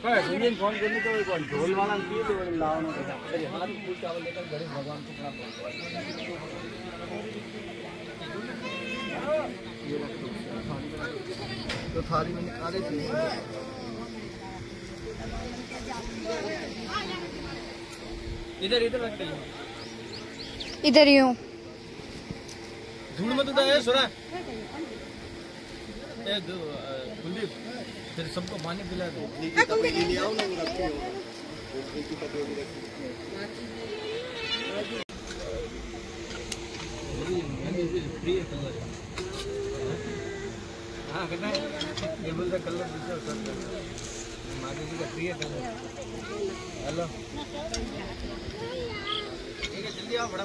Indian phone करनी तो ढोल वाला किए तो लावनो था हाथ फूल चावल लेकर गणेश भगवान को प्रणाम तो थाली में निकाले थे। इधर इधर रखते हैं इधर ही हूँ। धूल मत उठाए सुना? कुलदीप। फिर सबको पानी पिला दो। हो की हाँ बोलते कलर दूसरा सर माता जी का प्रिय कलर। हेलो। ठीक है जल्दी आओ बड़ा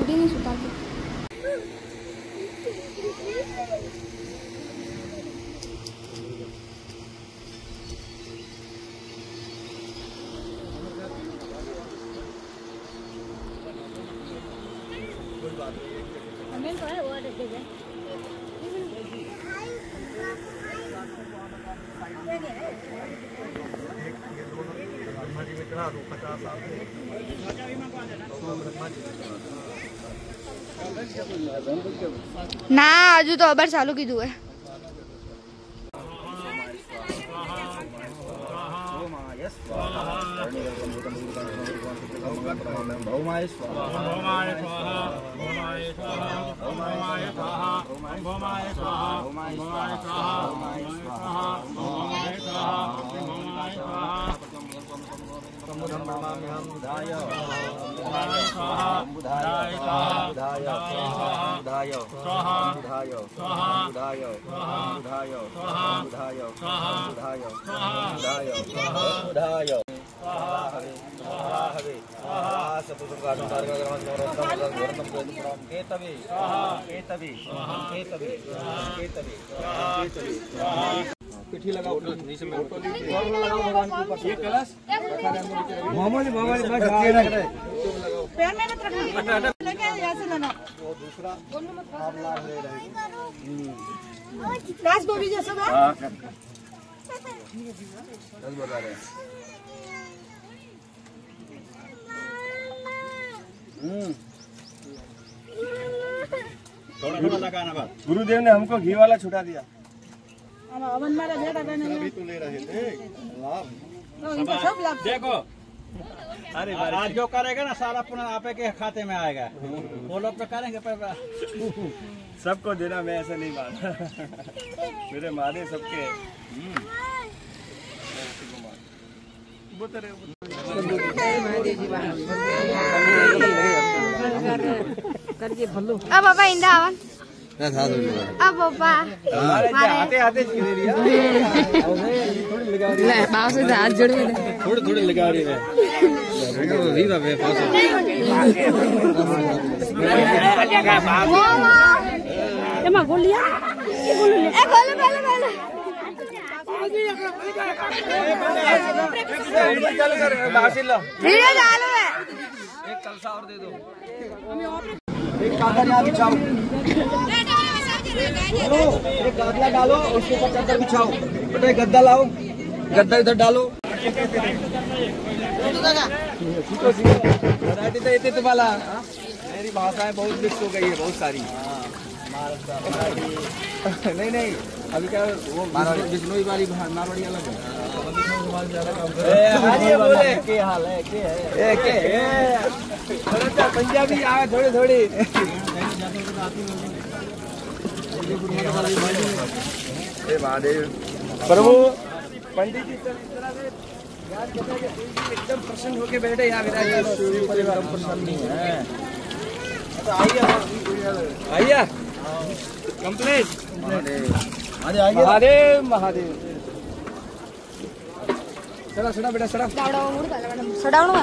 खुद ही नहीं सुता हमें तो है वो रखेगा पचास ना आज तो अबर सालों की दू है स्वाहा समुद्रं ब्रह्माम्यहं बुधाय बुधाय बुधाय बुधाय बुधाय बुधाय बुधाय बुधाय केतवे केतवे केतवे केतवे पिठी लगाओ ये कलश? पैर में मत रखना। लेना और दूसरा ले रहे राज गोभी जैसा था। हाँ बता रहे थोड़ा थोड़ा लगाना बात। गुरुदेव ने हमको घी वाला छुटा दिया। मारा बेटा अभी तो ले रहे थे लाभ तो इनको सब लाभ देखो। अरे आज जो करेगा ना सारा पुनः आपे के खाते में आएगा। वो लोग तो करेंगे पर सबको देना मैं ऐसा नहीं मानता मेरे माने सबके। तेरे अब बाबा इंदा आवन बाप से हाथ जुड़ गए थोड़ी थोड़ी लगा रही है गोलिया गोलू पहले पहले वीडियो चालू है एक कलसा और दे दो एक कागज़ यहाँ बिछाओ। एक गादला डालो उसके ऊपर चादर बिछाओ। बेटा एक गद्दा लाओ गद्दा इधर डालो। तो येते हाँ? मेरी भाषाएँ बहुत मिक्स हो गई है बहुत सारी। नहीं नहीं अभी क्या वो बिजनोई वाली मारवाड़ी अलग है। हाँ बोले। के हाल है है? पंजाबी थोड़ी थोड़ी प्रभु पंडित जी इस तरह से हैं कि एकदम प्रसन्न होके बैठे यहाँ प्रसन्न नहीं है आइए। कंप्लीट महादेव महादेव। चला चला बेटा, चला। सडावणो